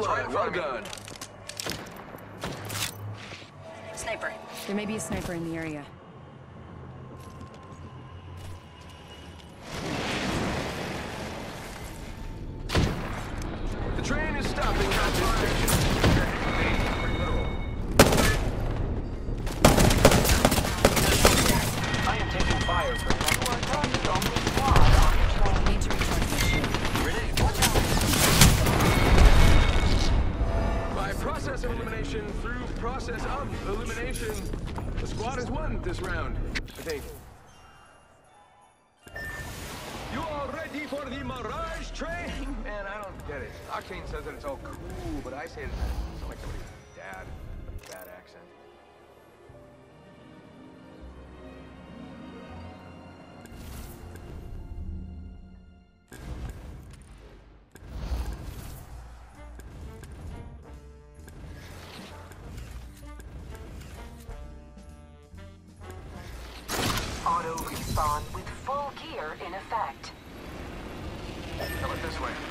First Target's right blood. Well front of me. done. Sniper. There may be a sniper in the area. This round. I think. You all ready for the Mirage train? Man, I don't get it. Octane says that it's all cool, but I say it in effect. How about this way?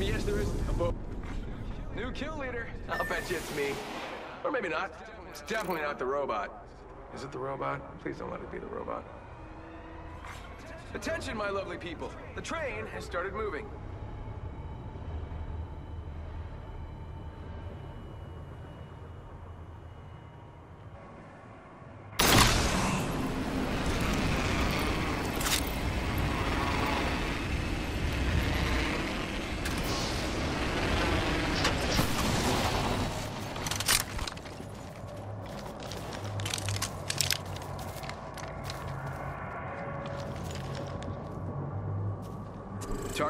Yes, there is a boat. New kill leader. I'll bet you it's me. Or maybe not. It's definitely not the robot. Is it the robot? Please don't let it be the robot. Attention, my lovely people. The train has started moving.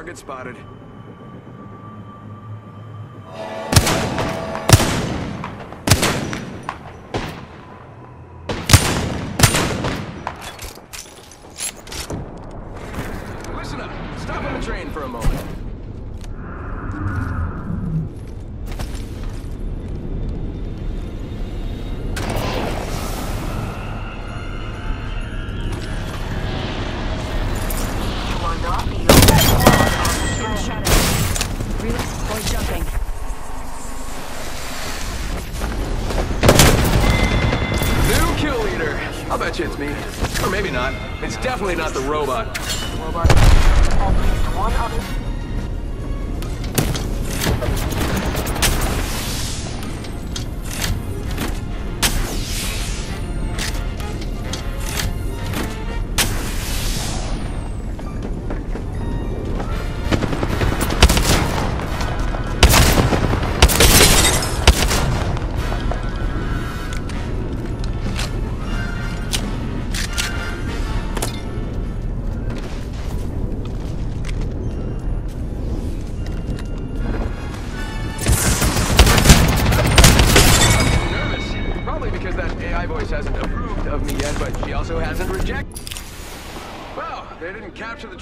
Target spotted. Listen up. Stop on the train for a moment. Bet you it's me. Or maybe not. It's definitely not the robot. Robot. One other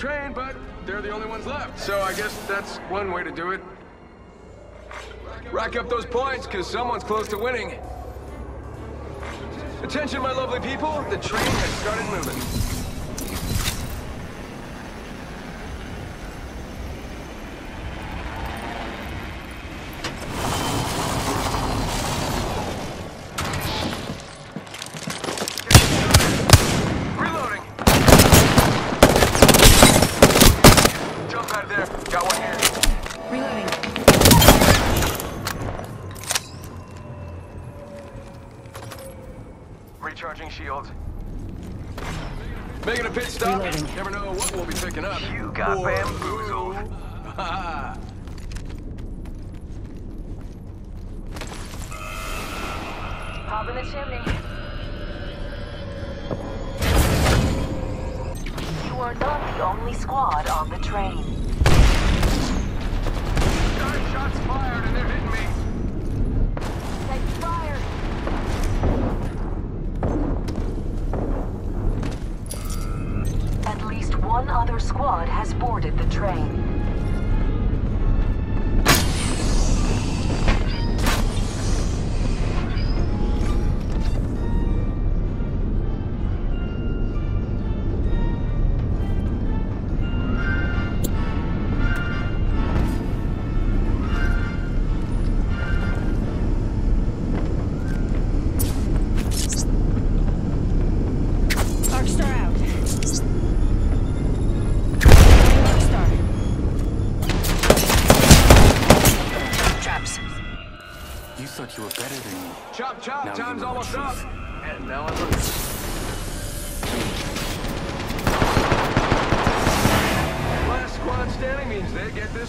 train, but they're the only ones left. So I guess that's one way to do it. Rack up those points, because someone's close to winning. Attention, my lovely people. The train has started moving. Reloading. Jump out there. Got one here. Reloading. Recharging shields. Making a pit stop. Reloading. Never know what we'll be picking up. You got Or- bamboozled. Hop in the chimney. You are not the only squad on the train.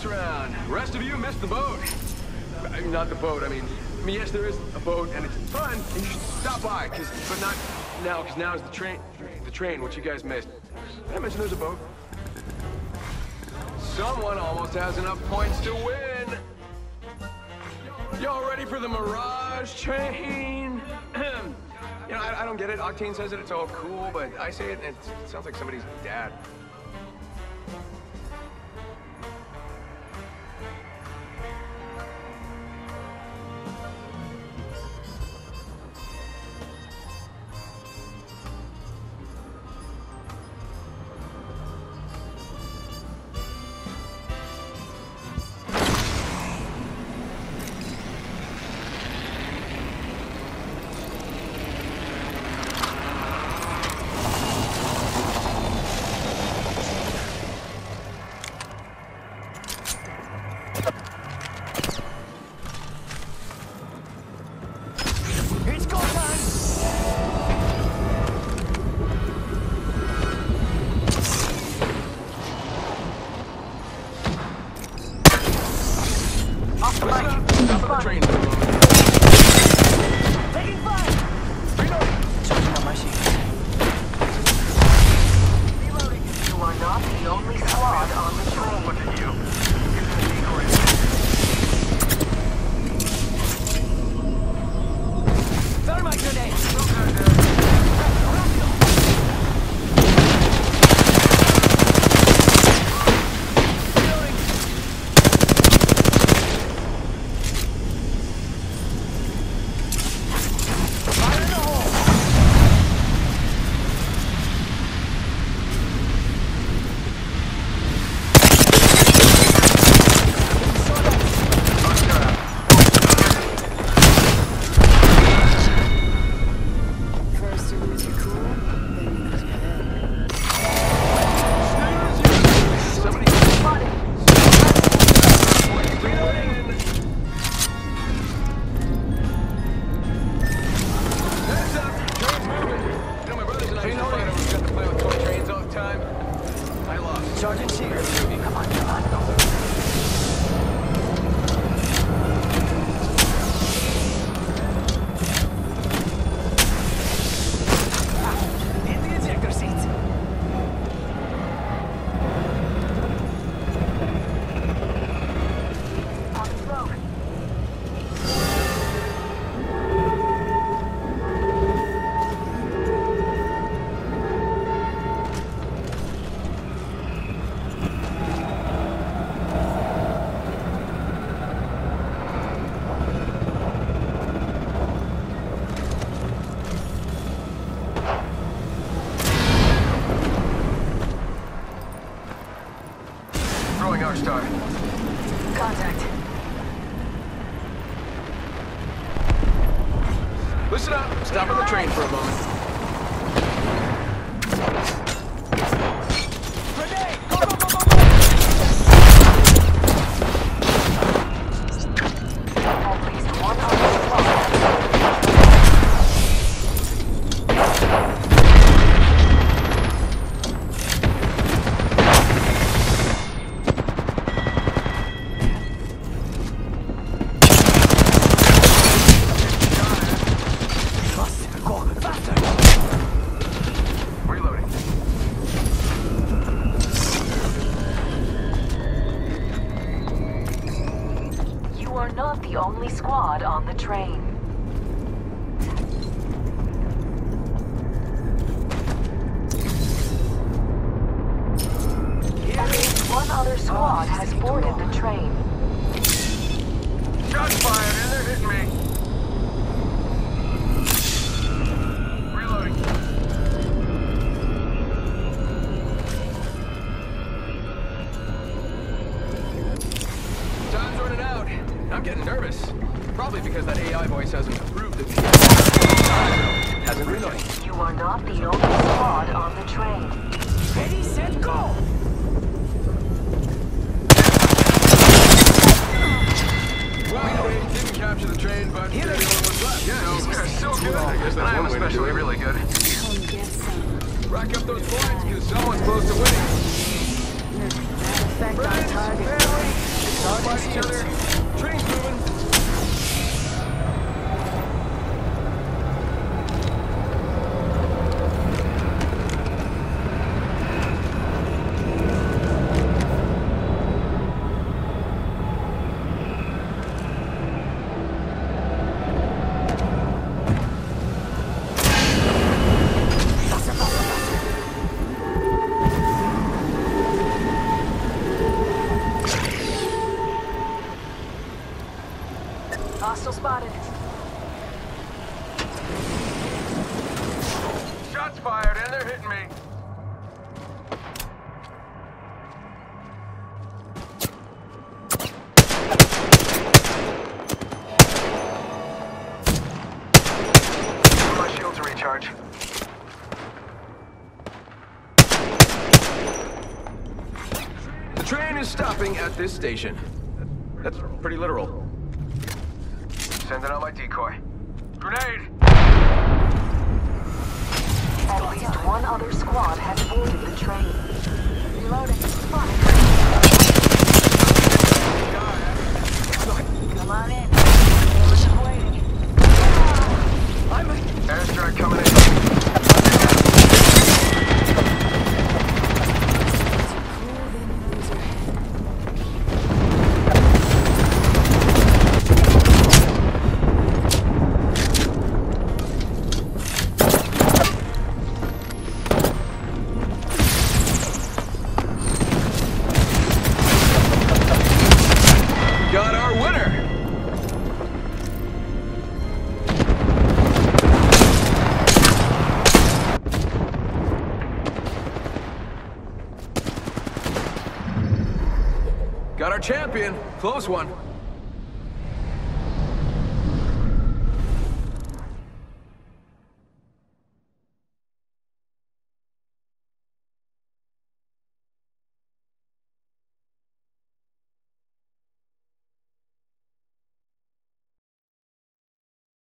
This round. Rest of you missed the boat. Not the boat. I mean, I mean, yes, there is a boat, and it's fun. And you should stop by, cause, but not now, cause now is the train, the train, which you guys missed. Did I mention there's a boat? Someone almost has enough points to win. Y'all ready for the Mirage train? you know, I, I don't get it. Octane says it, it's all cool, but I say it, and it sounds like somebody's dad. Star. Contact. Has boarded the train. Shots fired, and they're hitting me. Reloading. Time's running out. I'm getting nervous. Probably because that AI voice hasn't approved the Hasn't reloading. You are not the only squad on the train. Ready, set, go! Well, we didn't capture the train, but they're the only ones left. Yeah, no, they're so good. I guess that's I am one way to do especially really good. Come. Rack up those points, because someone's close to winning. Effect on target. Fight each other. Train's Hostile spotted. Shots fired, and they're hitting me. My shield to. The train is stopping at this station. That's pretty literal. Sending out my decoy. Grenade! At least one other squad has boarded the train. Reloading. Fire. Come on in. Waiting. I'm... Airstrike coming in. Champion. Close one.